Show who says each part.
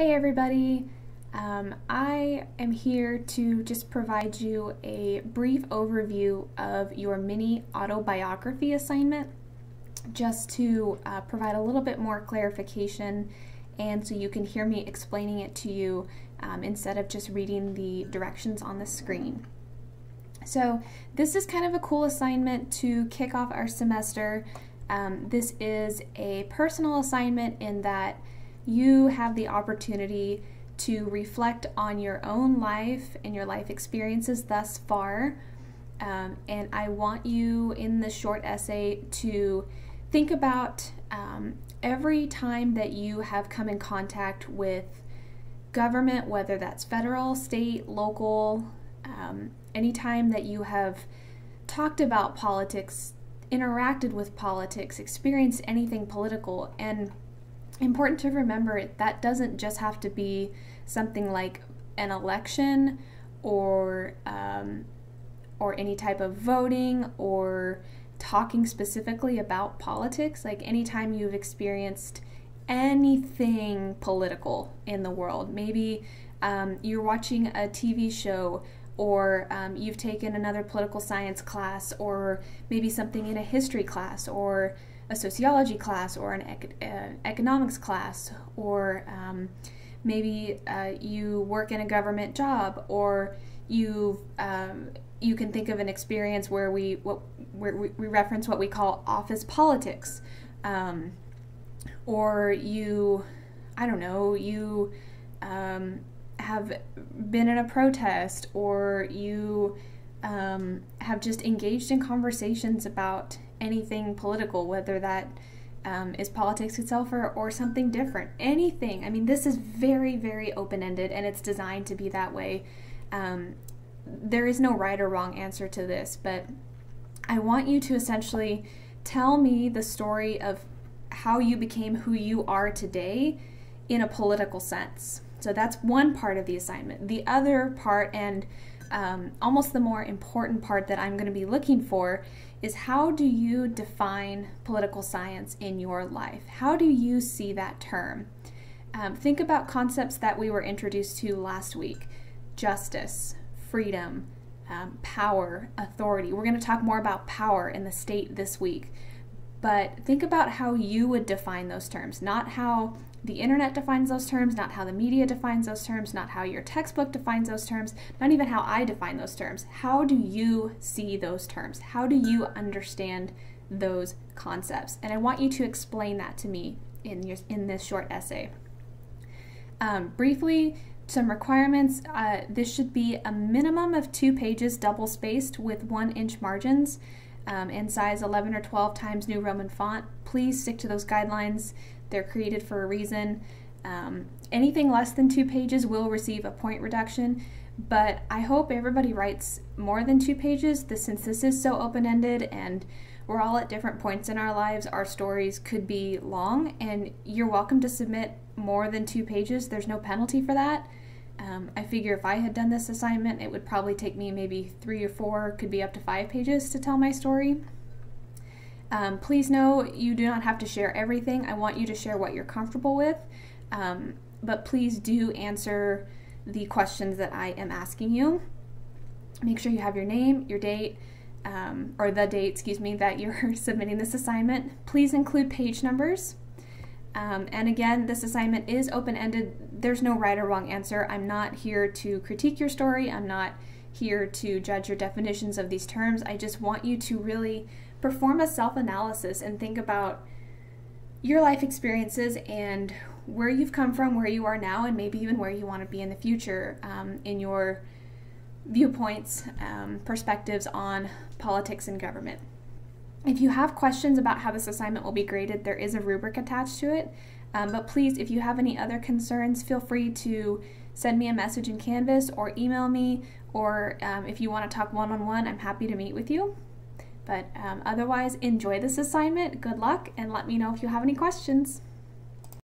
Speaker 1: Hey everybody! Um, I am here to just provide you a brief overview of your mini autobiography assignment, just to uh, provide a little bit more clarification and so you can hear me explaining it to you um, instead of just reading the directions on the screen. So, this is kind of a cool assignment to kick off our semester. Um, this is a personal assignment in that you have the opportunity to reflect on your own life and your life experiences thus far. Um, and I want you in this short essay to think about um, every time that you have come in contact with government, whether that's federal, state, local, um, anytime that you have talked about politics, interacted with politics, experienced anything political, and important to remember that doesn't just have to be something like an election or um, or any type of voting or talking specifically about politics. Like anytime you've experienced anything political in the world maybe um, you're watching a tv show or um, you've taken another political science class or maybe something in a history class or a sociology class or an ec- uh, economics class, or um, maybe uh, you work in a government job, or you um, you can think of an experience where we what where we reference what we call office politics, um, or you I don't know you um, have been in a protest, or you um, have just engaged in conversations about anything political, whether that um, is politics itself or, or something different. Anything. I mean, this is very, very open ended and it's designed to be that way. Um, there is no right or wrong answer to this, but I want you to essentially tell me the story of how you became who you are today in a political sense. So that's one part of the assignment. The other part, and um, almost the more important part that I'm going to be looking for is how do you define political science in your life? How do you see that term? Um, think about concepts that we were introduced to last week justice, freedom, um, power, authority. We're going to talk more about power in the state this week. But think about how you would define those terms, not how the internet defines those terms, not how the media defines those terms, not how your textbook defines those terms, not even how I define those terms. How do you see those terms? How do you understand those concepts? And I want you to explain that to me in your in this short essay. Um, briefly, some requirements. Uh, this should be a minimum of two pages double spaced with one inch margins um, and size 11 or 12 times New Roman font. Please stick to those guidelines. They're created for a reason. Um, anything less than two pages will receive a point reduction, but I hope everybody writes more than two pages since this is so open ended and we're all at different points in our lives. Our stories could be long, and you're welcome to submit more than two pages. There's no penalty for that. Um, I figure if I had done this assignment, it would probably take me maybe three or four, could be up to five pages to tell my story. Um, please know you do not have to share everything. I want you to share what you're comfortable with, um, but please do answer the questions that I am asking you. Make sure you have your name, your date, um, or the date, excuse me, that you're submitting this assignment. Please include page numbers. Um, and again, this assignment is open ended. There's no right or wrong answer. I'm not here to critique your story. I'm not here to judge your definitions of these terms. I just want you to really perform a self analysis and think about your life experiences and where you've come from, where you are now, and maybe even where you want to be in the future um, in your viewpoints, um, perspectives on politics and government. If you have questions about how this assignment will be graded, there is a rubric attached to it. Um, but please, if you have any other concerns, feel free to send me a message in Canvas or email me, or um, if you want to talk one on one, I'm happy to meet with you. But um, otherwise, enjoy this assignment. Good luck, and let me know if you have any questions.